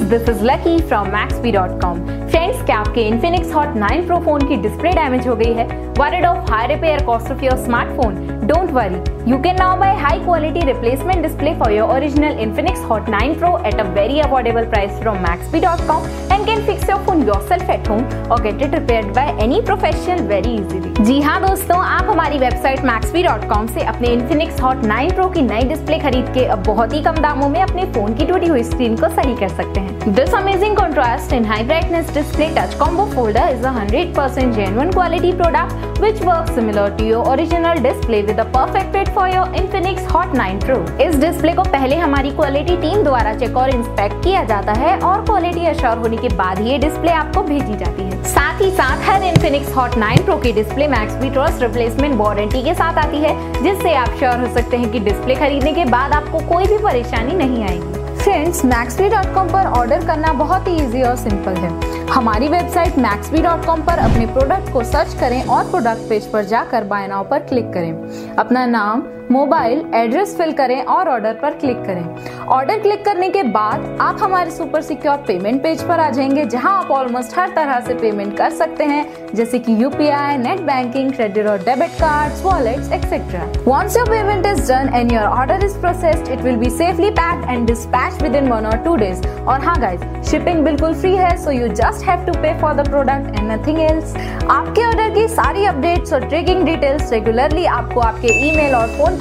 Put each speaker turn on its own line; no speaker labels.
This is Lucky from maxp.com friends क्या आपके Infinix Hot 9 Pro phone की display damage हो गई है? Word of high repair cost of your smartphone don't worry you can now buy high quality replacement display for your original Infinix hot 9 pro at a very affordable price from maxp.com and can fix your phone yourself at home or get it repaired by any professional very easily जी हाँ दोस्तों, आप हमारी website मैक्सवी dot अपने Infinix hot nine pro की नई display खरीद के अब बहुत ही कम दामों में अपने फ़ोन की टूटी हुई स्क्रीन को सही कर सकते हैं। This amazing contrast in high brightness display touch combo folder is hundred percent genuine quality product which work similar to your original display with perfect fit for your Infinix hot nine pro इस display को पहले हमारी quality team द्वारा check और inspect किया जाता है और क्वालिटी अश्योर होने के बाद ही डिस्प्ले आपको भेजी जाती है। साथ ही साथ हर Infinix Hot 9 Pro की display maxp trust replacement warranty के साथ आती है, जिससे आप श्योर हो सकते हैं कि डिस्प्ले खरीदने के बाद आपको कोई भी परेशानी नहीं आएगी। फ्रेंड्स मैक्सवी डॉट कॉम पर ऑर्डर करना बहुत ही इजी और सिंपल है। हमारी वेबसाइट मैक्सवी डॉट कॉम पर अपने प्रोडक्ट को सर्च करें और प्रोडक्ट पेज पर जाकर बाय नाउ पर क्लिक करें। अपना नाम मोबाइल एड्रेस फिल करें और ऑर्डर पर क्लिक करें। ऑर्डर क्लिक करने के बाद आप हमारे सुपर सिक्योर पेमेंट पेज पर आ जाएँगे, जहाँ आप ऑलमोस्ट हर तरह से पेमेंट कर सकते हैं, जैसे कि यूपीआई नेट बैंकिंग क्रेडिट और debit card wallet etcetera once your payment is done and your order is processed it will be safely packed and dispatch within one or two days और हाँ guys shipping बिल्कुल free है so you just have to pay for the product and nothing else आपके order की सारी updates और tracking details regularly आपको आपके ईमेल और फ़ोन